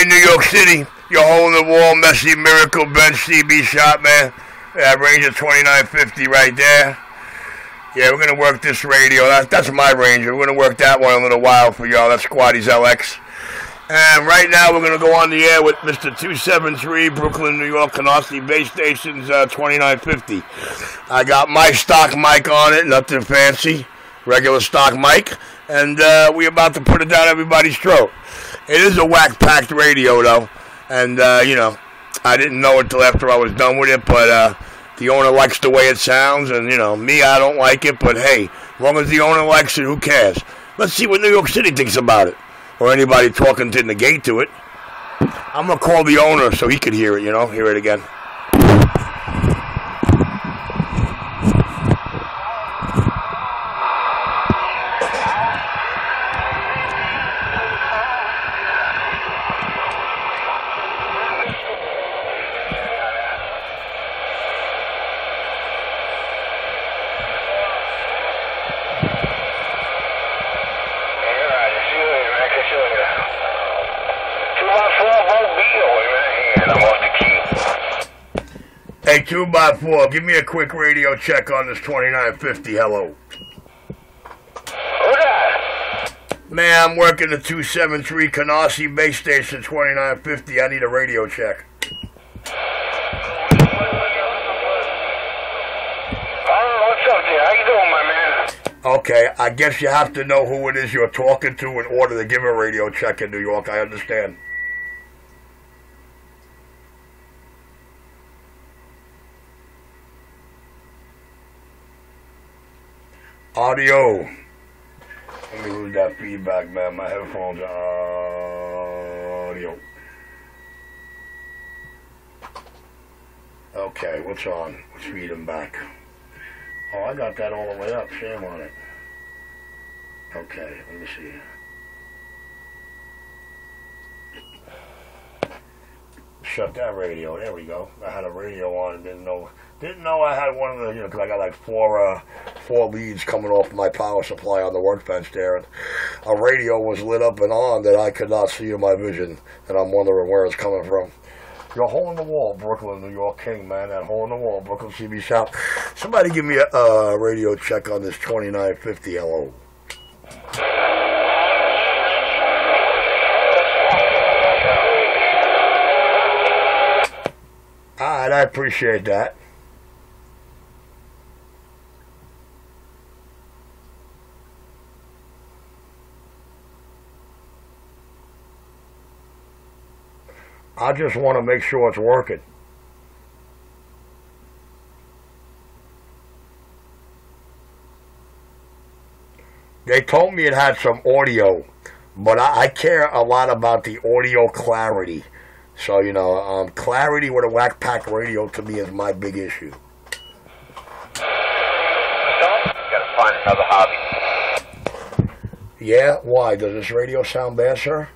In New York City, your hole in the wall, messy miracle bench CB shop, man. That Ranger 2950 right there. Yeah, we're gonna work this radio. That, that's my Ranger. We're gonna work that one a little while for y'all. That's Squatty's LX. And right now we're gonna go on the air with Mr. 273 Brooklyn, New York, Canarsie Base Stations uh, 2950. I got my stock mic on it, nothing fancy, regular stock mic, and uh, we're about to put it down everybody's throat. It is a whack packed radio though, and uh, you know, I didn't know until after I was done with it, but uh, the owner likes the way it sounds, and you know, me, I don't like it, but hey, as long as the owner likes it, who cares? Let's see what New York City thinks about it, or anybody talking to negate to it. I'm gonna call the owner so he could hear it, you know, hear it again. Hey, 2 by 4 give me a quick radio check on this 2950. Hello. Man, I'm working the 273 Canarsie base station 2950. I need a radio check. Okay, I guess you have to know who it is you're talking to in order to give a radio check in New York. I understand. Audio. Let me lose that feedback, man. My headphones audio. Okay, what's on? Let's feed them back. Oh, I got that all the way up. Shame on it. Okay, let me see. Shut that radio. There we go. I had a radio on and didn't know didn't know I had one of the you know because I got like four uh, four leads coming off my power supply on the workbench there, and a radio was lit up and on that I could not see in my vision, and I'm wondering where it's coming from. Your hole in the wall, Brooklyn, New York King, man. That hole in the wall, Brooklyn CB Shop. Somebody give me a radio check on this 2950 LO. Alright, I appreciate that. I just want to make sure it's working. They told me it had some audio, but I, I care a lot about the audio clarity. So, you know, um, clarity with a whack pack radio to me is my big issue. Gotta find another hobby. Yeah? Why? Does this radio sound bad, sir?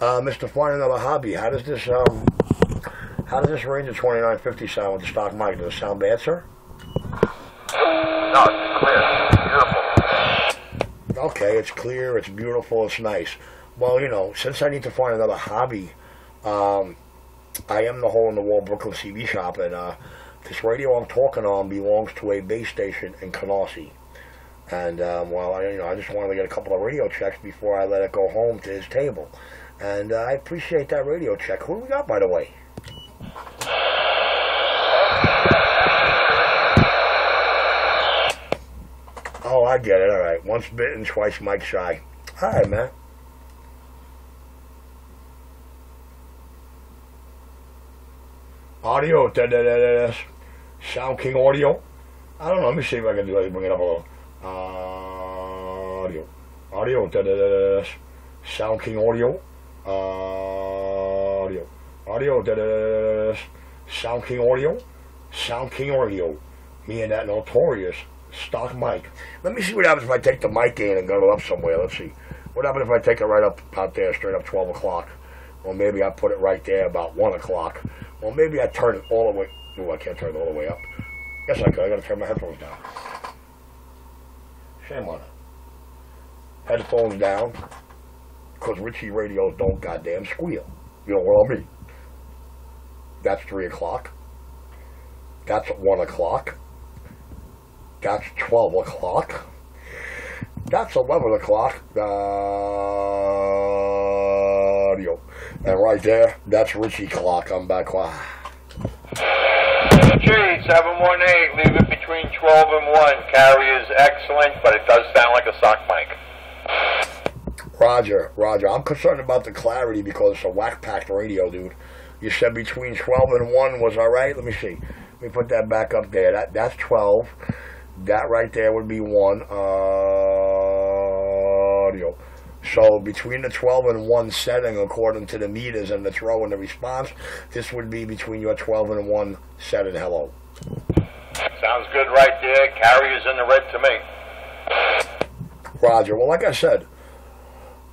Uh, Mr. Find another hobby. How does this um, how does this Ranger 2950 sound with the stock mic? Does it sound bad, sir? No, it's clear. It's beautiful. Okay, it's clear, it's beautiful, it's nice. Well, you know, since I need to find another hobby, um, I am the hole in the wall Brooklyn CB shop, and uh, this radio I'm talking on belongs to a base station in Canarsie. And um, well, I, you know, I just wanted to get a couple of radio checks before I let it go home to his table. And uh, I appreciate that radio check. Who do we got, by the way? Oh, I get it. All right. Once bitten, twice Mike shy. All right, man. Audio. Da, da, da, da, da. Sound King Audio. I don't know. Let me see if I can do it. Bring it up a little. audio. Audio. Da. Sound King Audio. Audio. Audio. Da, da. Sound King Audio. Sound King Audio. Me and that notorious stock mic. Let me see what happens if I take the mic in and go up somewhere. Let's see. What happens if I take it right up out there, straight up 12 o'clock? Or maybe I put it right there about 1 o'clock. Or maybe I turn it all the way. Oh, I can't turn it all the way up. Yes, I could. I gotta turn my headphones down. Shame on it. headphones down, because Richie radios don't goddamn squeal. You know what I mean? That's 3 o'clock. That's 1 o'clock. That's 12 o'clock. That's 11 o'clock. Audio. And right there, that's Richie clock. I'm back. Wow. G, 718, leave it between 12 and 1. Carry is excellent, but it does sound like a stock mic. Roger, Roger. I'm concerned about the clarity because it's a whack packed radio, dude. You said between 12 and 1 was all right? Let me see. Let me put that back up there. That That's 12. That right there would be 1. Audio. So between the 12 and 1 setting, according to the meters and the throw and the response, this would be between your 12 and 1 setting. Hello. Sounds good right there. Carry is in the red to me. Roger. Well, like I said,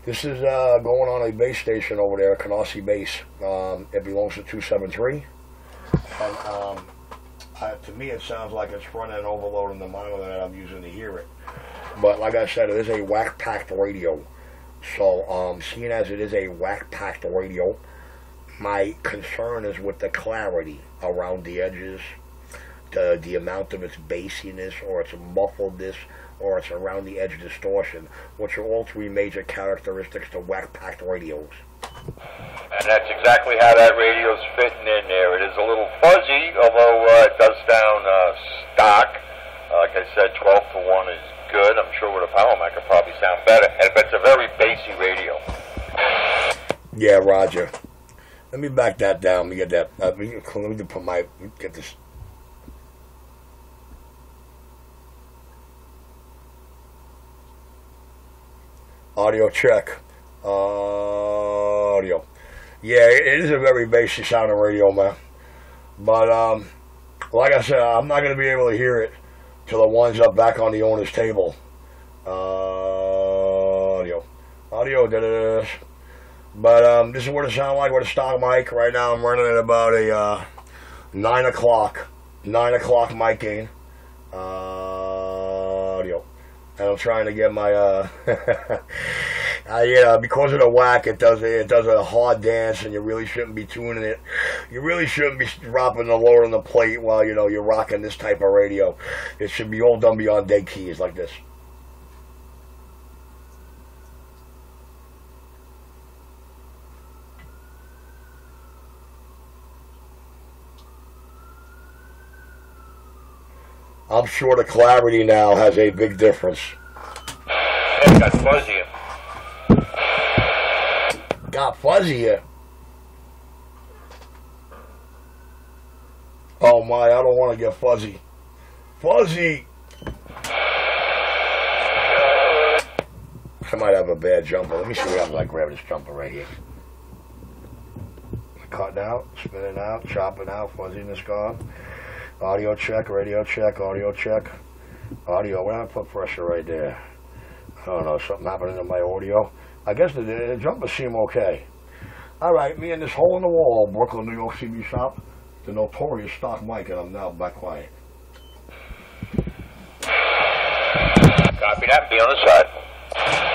this is uh, going on a base station over there, Canarsie Base. Um, it belongs to 273. And um, uh, to me, it sounds like it's running overload in the monitor that I'm using to hear it. But like I said, it is a whack-packed radio. So, um, seeing as it is a whack-packed radio, my concern is with the clarity around the edges, the, the amount of its bassiness or its muffledness or its around the edge distortion, which are all three major characteristics to whack-packed radios. And that's exactly how that radio's fitting in there. It is a little fuzzy, although uh, it does sound uh, stock. Uh, like I said, 12 to 1 is good. I'm sure with a power mic it probably sound better. And, but it's a very bassy radio. Yeah, Roger. Let me back that down. Let me get that. Uh, let, me, let me put my get this. Audio check. audio. Yeah, it is a very bassy sounding radio, man. But um, like I said, I'm not going to be able to hear it till it winds up back on the owner's table. Uh, audio. Audio. Da, da, da. But um, this is what it sounds like with a stock mic. Right now I'm running at about a uh, 9 o'clock. 9 o'clock mic gain. Uh, I'm trying to get my, uh, uh, you know, because of the whack, it does, it does a hard dance and you really shouldn't be tuning it. You really shouldn't be dropping the load on the plate while, you know, you're rocking this type of radio. It should be all done beyond dead keys like this. I'm sure the clarity now has a big difference. It got fuzzier. Got fuzzier. Oh my, I don't want to get fuzzy. Fuzzy! I might have a bad jumper. Let me see what happens. I grab this jumper right here. Cutting out, spinning out, chopping out, fuzziness gone. Audio check, radio check, audio check. Audio, where I put pressure right there? I don't know, something happening to my audio. I guess the, the jumpers seem okay. All right, me and this hole in the wall, Brooklyn, New York CB shop, the notorious stock mic, and I'm now back quiet. Copy that. Be on the side.